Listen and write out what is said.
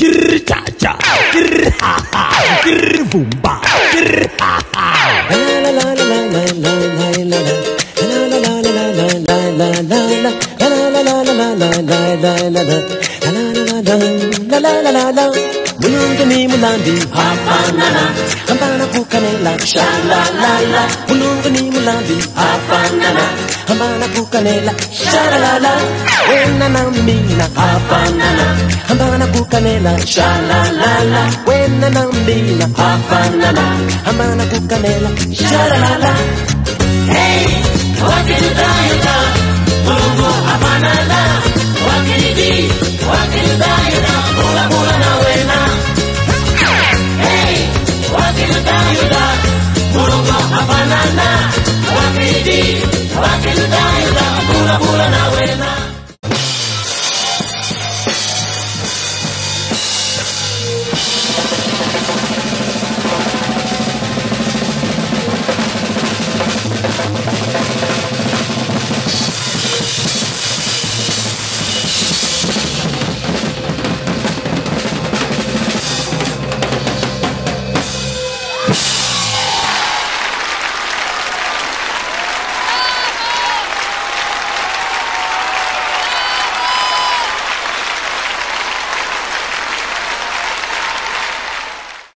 Ger cha, ger ha, ger bumba, ger haha. kukamela shalalala. Wena nambina afanana hamana kukamela shalalala. Hey wakinidayata mungu afanana wakinidi wakinidayata bula bula na wena. Hey wakinidayata mungu afanana